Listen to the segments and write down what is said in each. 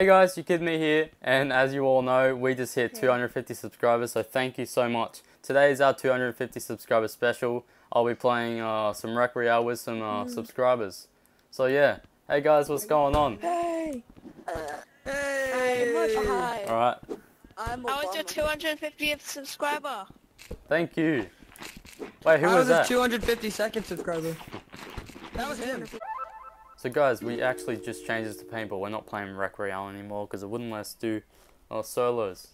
Hey guys, YaKidMe here, and as you all know, we just hit 250 subscribers, so thank you so much. Today is our 250 subscriber special. I'll be playing uh, some Rec Royale with some uh, subscribers. So yeah, hey guys, what's going on? Hey! Hey! Hi. Alright, I'm I was your 250th subscriber. thank you. Wait, who I was was that? a 252nd subscriber. That was him. So guys, we actually just changed this to paintball. We're not playing Rec Royale anymore because it wouldn't let us do uh, solos.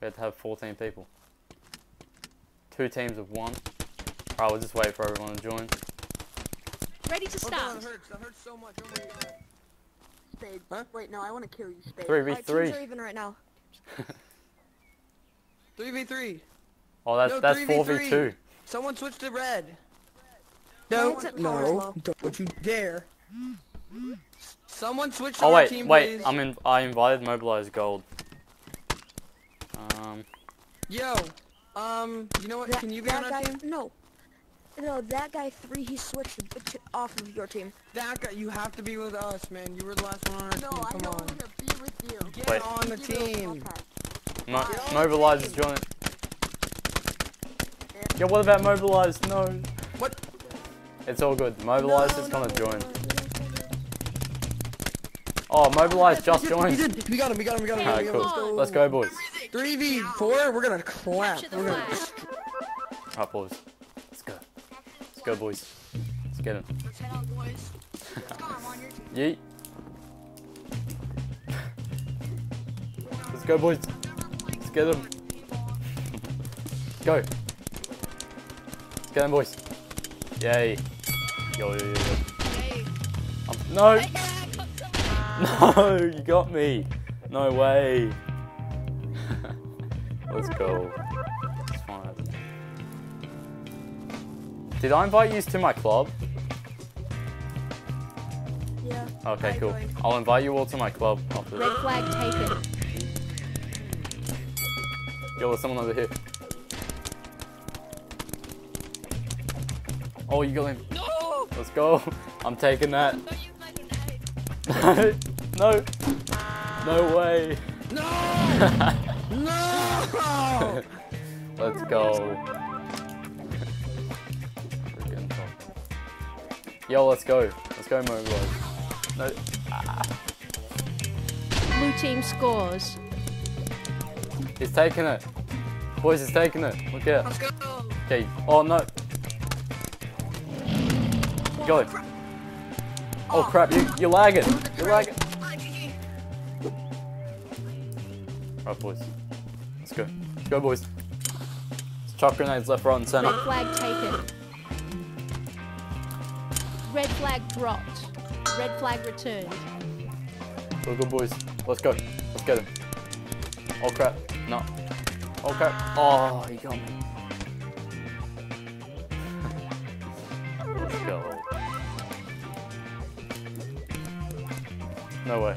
We had to have 14 people. Two teams of one. Alright, we'll just wait for everyone to join. Ready to Oh, start. that hurts. That hurts so much. Oh. Spade. Huh? Wait, no, I want to kill you, Spade. 3v3. Alright, teams are even right now. 3v3. Oh, that's No, that's 3v3. 4v2. Someone switch to red. No, No, no, don't you dare. Someone switch to Oh wait, team, wait. please. I'm in. I invited Mobilize Gold. Um, Yo, um, you know what? That, Can you be that on guy, team? No. No, that guy three, he switched to, to, off of your team. That guy, you have to be with us, man. You were the last one on our No, team. I Come don't on. want to be with you. Get Wait. on the Give it a team. pat. Mo- Get on the Mobilize is team. joining. Yeah, what about Mobilize? No. What? It's all good. Mobilize No, is gonna no, join. No, Oh, Mobilize just joined. did. We got him. We got him. We got him. Alright, we got him. cool. Let's go, boys. 3v4. We're gonna clap. Capture We're gonna. Alright, boys. Let's go. Let's go, boys. Let's get him. Let's boys. Yeet. Let's go, boys. Let's get him. go. Let's get him, boys. Yay. Yo, yo, yo, yo. Um, no. Hey, yeah, No, you got me. No way. Let's go. It's fine. Did I invite you to my club? Yeah. Okay, I cool. joined. I'll invite you all to my club after Red this. flag taken. Yo, there's someone over here. Oh, you got him. No! Let's go. I'm taking that. Don't use my grenade. no. No way. No! no! Let's go. Yo, let's go. Let's go, mobilize. No. Blue team scores. He's taking it. Boys, he's taking it. Look out. Let's go. Okay. Oh, no. Go. Oh, crap. You, you're lagging. You're lagging. Right, boys. Let's go. Let's go, boys. Let's chuck grenades left, right, and center. Red flag taken. Red flag dropped. Red flag returned. Go, good, boys. Let's go. Let's get him. Oh, crap. No. Oh, crap. Oh, he got me. Let's go. No way.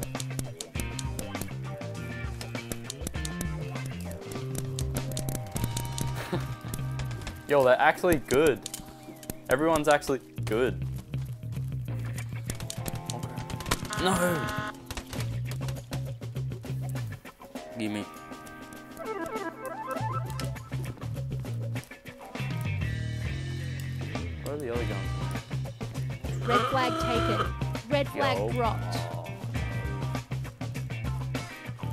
Yo, they're actually good. Everyone's actually good. Okay. No! Gimme. Where are the other guns? Red flag taken. Red flag Yo. dropped.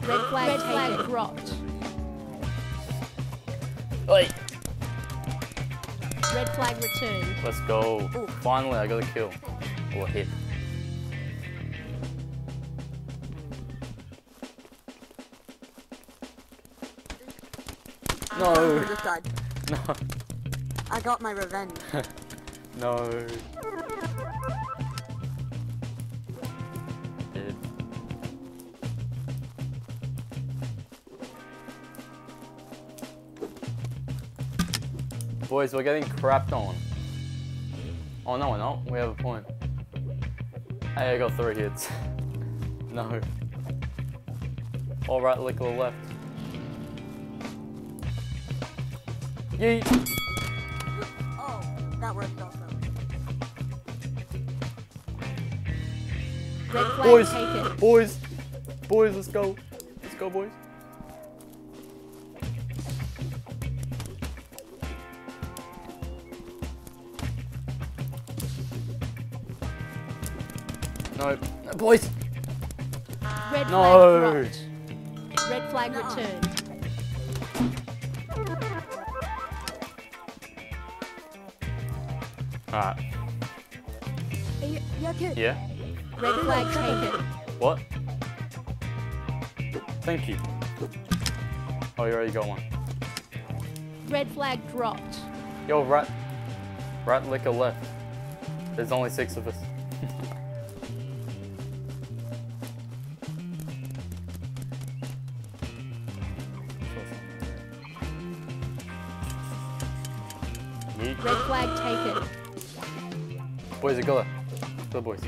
Red flag Red flag dropped. Red flag returned. Let's go. Finally, I got a kill. Or a hit. I No. just died. No. I got my revenge. No. Boys, we're getting crapped on. Oh no, we're not. We have a point. Hey, I got three hits. no. All right, lick or left. Yeet. Oh, that worked also. Boys, boys. Boys, let's go. Let's go, boys. No, no, boys. Red No. flag dropped. Red flag returned. Alright, Hey, yeah, kid. yeah. Red flag taken. What? Thank you. Oh, you already got one. Red flag dropped. Yo, rat, rat liquor left. There's only six of us. taken. Boys, I got it. Go, boys.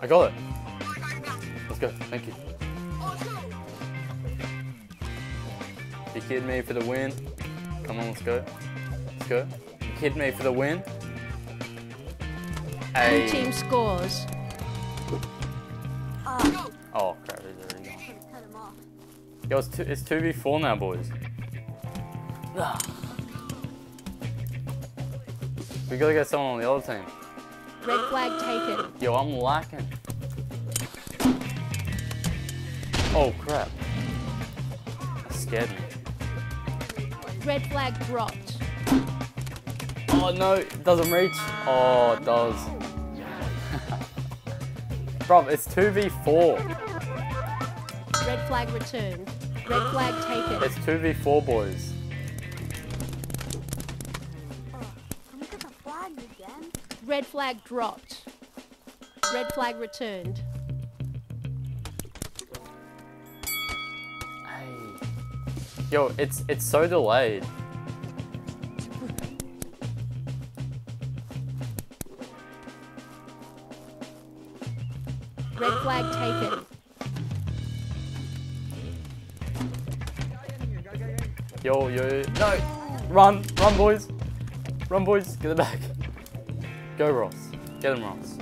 I got it. Let's go. Thank you. You kidding me for the win? Come on, let's go. Let's go. You kidding me for the win? Blue Hey. team scores. Oh crap, he's already gone. cut. Yo, it's two, it's two v four now, boys. We gotta get someone on the other team. Red flag taken. Yo, I'm lacking. Oh crap. That scared me. Red flag dropped. Oh no, it doesn't reach. Oh, it does. Bro, it's 2v4. Red flag returned. Red flag taken. It's 2v4, boys. Red flag dropped. Red flag returned. Hey. Yo, it's it's so delayed. Red flag taken. Yo, yo, no! Run, run, boys! Run, boys, get it back. Go, Ross. Get him, Ross.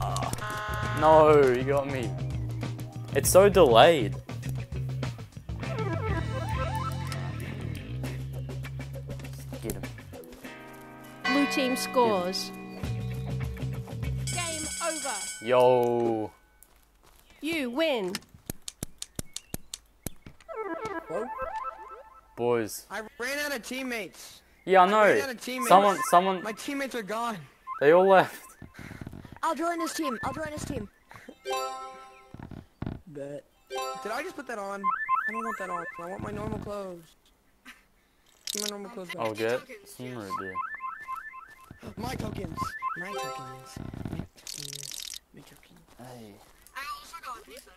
Ah. no, you got me. It's so delayed. Get him. Blue team scores. Game over. Yo. You win. Whoa. Boys. I ran out of teammates. Yeah, I ran know. out of teammates. Someone, someone, My teammates are gone. they all left. I'll join this team. I'll join this team. Bet. Did I just put that on? I don't want that on. I want my normal clothes. Give me my normal clothes back. I'll get some root beer. My tokens. My tokens. My tokens. My tokens. Hey. I also got pizza.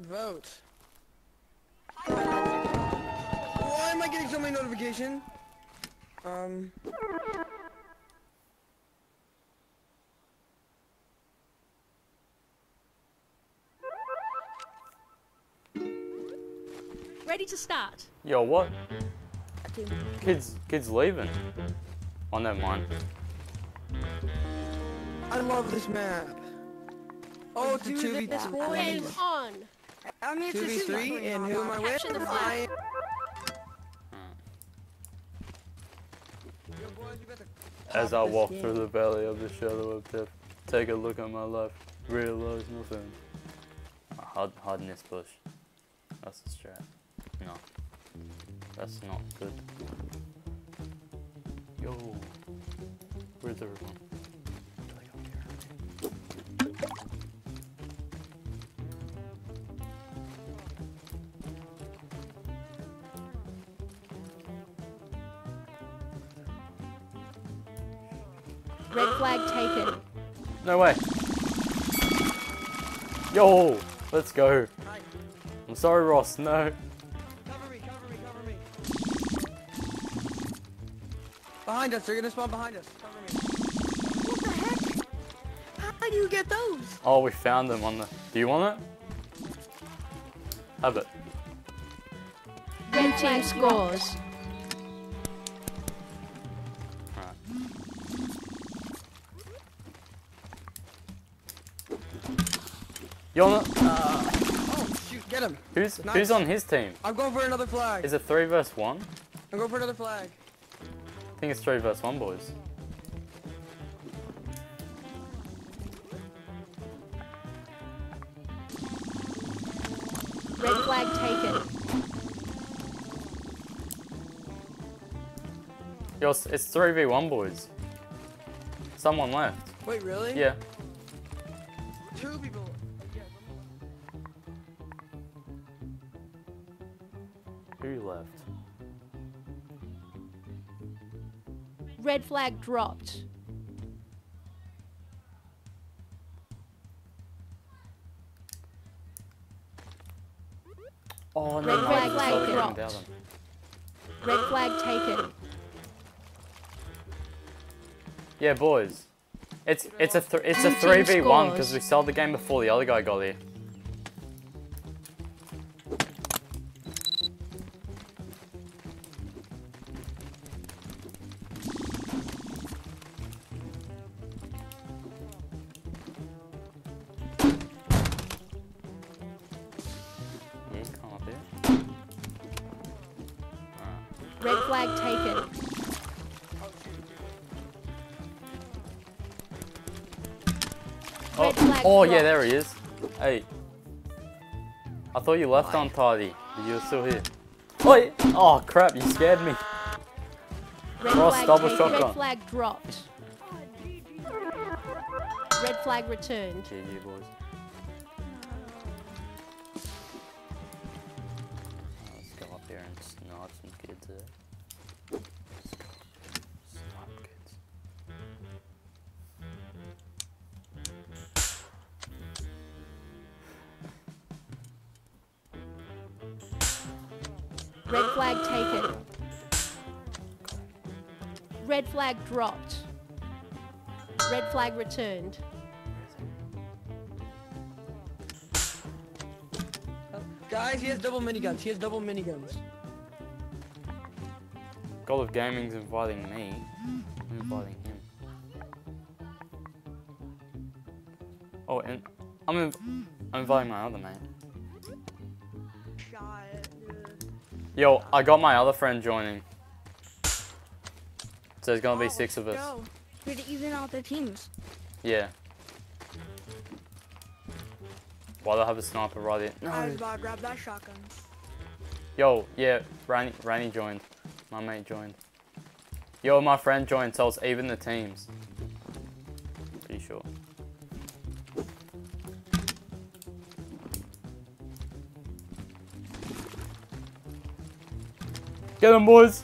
Vote. Why am I getting so many notifications? Um. Ready to start. Yo, what? Kids, kids leaving. Oh, never mine. I love this map. Oh, it's a 2v2. this, boys. Game on. I mean, it's 2v3, and who am I with? Capture the flag. I... As I walk game. through the valley of the shadow of death, take a look at my life, realize nothing. Hide, hide in this bush. That's the strat. No. That's not good. Yo. Where's everyone? Red flag taken. No way. Yo, let's go. I'm sorry, Ross. No. Cover me, cover me, cover me. Behind us, they're gonna spawn behind us. Cover me. What the heck? How do you get those? Oh, we found them on the. Do you want it? Have it. Red team scores. You're uh, on. the- Oh, shoot, get him. Who's Nice. who's on his team? I'm going for another flag. Is it three versus one? I'm going for another flag. I think it's three versus one, boys. Red flag taken. Yo, it's- it's three v one, boys. Someone left. Wait, really? Yeah. Two people. Left? Red flag dropped. Oh Red flag saw dropped. Red flag taken. Yeah, boys. It's it's a th- it's a three v one because we sold the game before the other guy got here. Oh yeah, there he is. Hey. I thought you left Why? untidy, but you were still here. Oi! Oh crap, you scared me. Red Ross, flag double shotgun. Red flag dropped. Red flag returned. GG boys. Red flag dropped. Red flag returned. Guys, he has double miniguns. He has double miniguns. God of Gaming's inviting me. I'm inviting him. Oh, and I'm, inv- I'm inviting my other mate. Shot it, dude. Yo, I got my other friend joining. So there's gonna be oh, six of us. Go. Here to even out the teams. Yeah. Why do I have a sniper right there? I was about to grab that shotgun. Yo, yeah, Rainy, Rainy joined. My mate joined. Yo, my friend joined, so it's even the teams. Pretty sure. Get him, boys!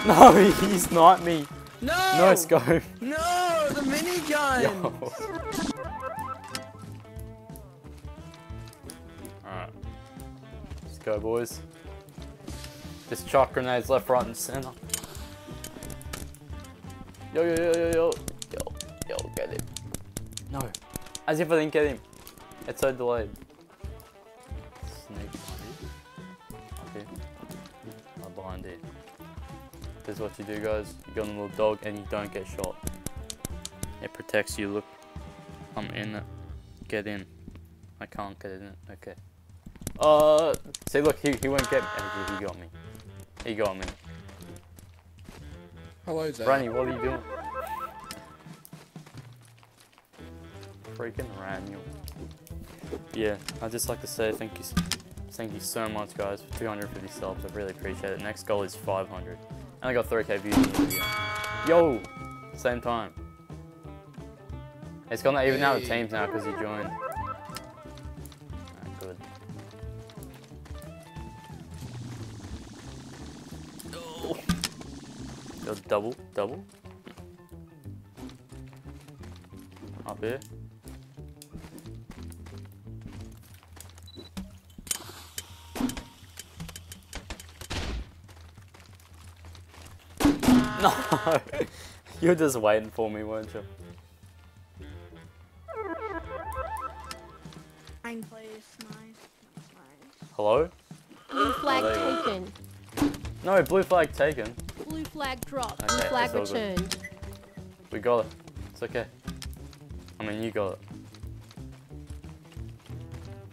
No, he's not me. No! No scope. No, the minigun! Alright. Let's go, boys. Just chuck grenades left, right, and center. Yo, yo, yo, yo, yo. Yo, yo, get him. No. As if I didn't get him. It's so delayed. Is what you do, guys. You got a little dog and you don't get shot. It protects you. Look, I'm in it. Get in. I can't get in. Okay. Uh, see, look, he, he won't get me. He, got me. He got me. Hello, Zach. Ranny, what are you doing? Freaking Raniel. Yeah, I'd just like to say thank you, thank you so much, guys, for 250 subs. I really appreciate it. Next goal is 500. And I got 3k views in the video. Yo! Same time. It's gonna even out the teams now because he joined. Good. Go double, double. Up here. No! You're just waiting for me, weren't you? Nine please, Nice. Nice. Hello? Blue flag there you taken. No, blue flag taken. Blue flag dropped. Okay, Blue flag that's all good. returned. We got it. It's okay. I mean, you got it.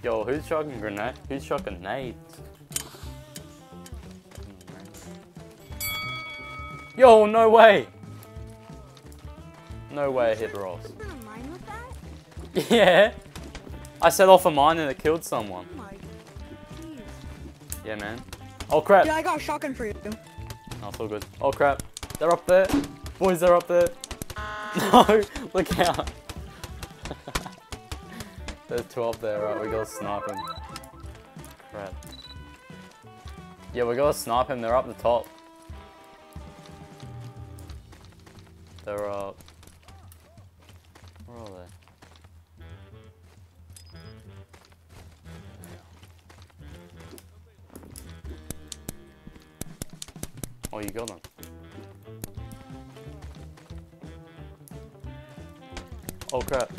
Yo, who's chucking grenade? Who's chucking nades? Yo, no way! No way I hit Ross. Is there a mine with that? Yeah. I set off a mine and it killed someone. Oh. Yeah, man. Oh crap. Yeah, I got a shotgun for you. Oh, it's all good. Oh crap. They're up there. Boys, they're up there. No, look out. There's two up there, right? We gotta snipe them. Crap. Yeah, we gotta snipe him. They're up the top. They're up. Where are they? Oh, you got them. Oh crap.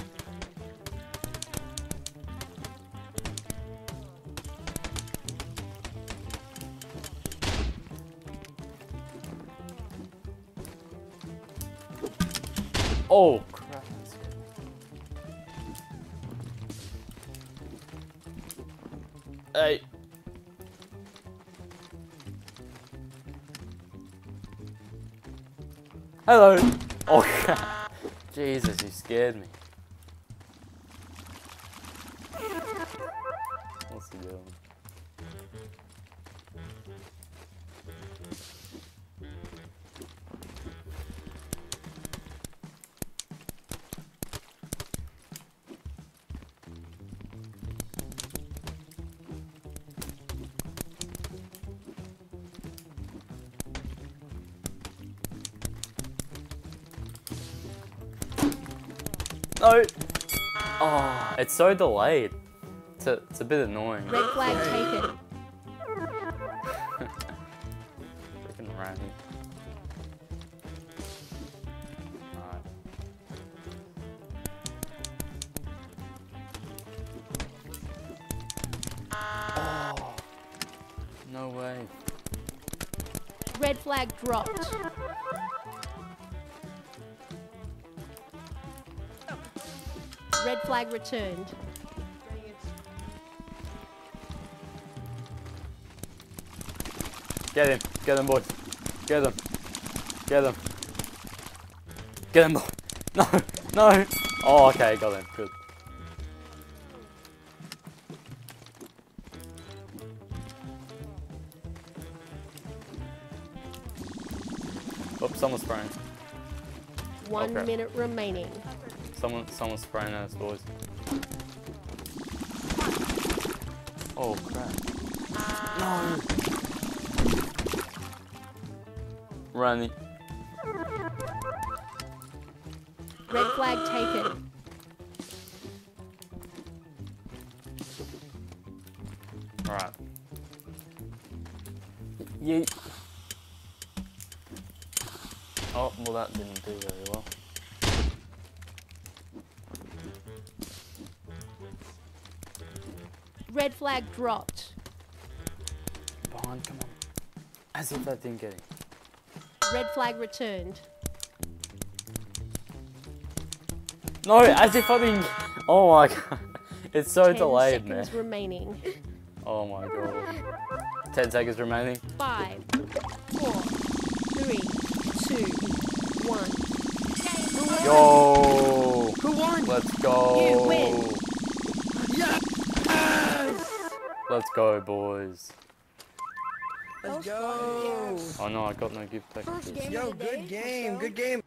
Oh crap. Hey. Hello. Oh. Jesus, you scared me. What's he doing? It's so delayed. It's a, it's a bit annoying. Red flag taken. Freaking. Alright. Oh. No way. Red flag dropped. Red flag returned. Get him. Get him, boys. Get him. Get him. Get him, boy. No. No. Oh, okay. Got him. Good. Oops, someone's spraying. One Okay. minute remaining. Someone, someone's spraying at us, boys. Oh crap! No. Runny. Red flag taken. Alright. Yeet. Oh, well that didn't do very well. Red flag dropped. Behind, come on. As if that didn't get him. Red flag returned. No, as if I didn't. Oh my god. It's so Ten delayed, man. 10 seconds remaining. Oh my god. 10 seconds remaining. Five, four, three, two, one. Yo! Who won? Let's go! You win. Let's go, boys. Let's go. Oh no, I got no gift First packages. Yo, of the day. good game. Good game.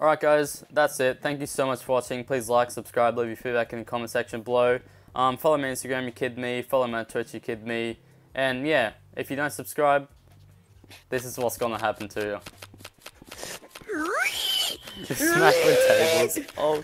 Alright guys, that's it. Thank you so much for watching. Please like, subscribe, leave your feedback in the comment section below. Um, follow me on Instagram, YaKidMe. Follow me on Twitch, YaKidMe. And yeah, if you don't subscribe, this is what's gonna happen to you. Smack the tables. Oh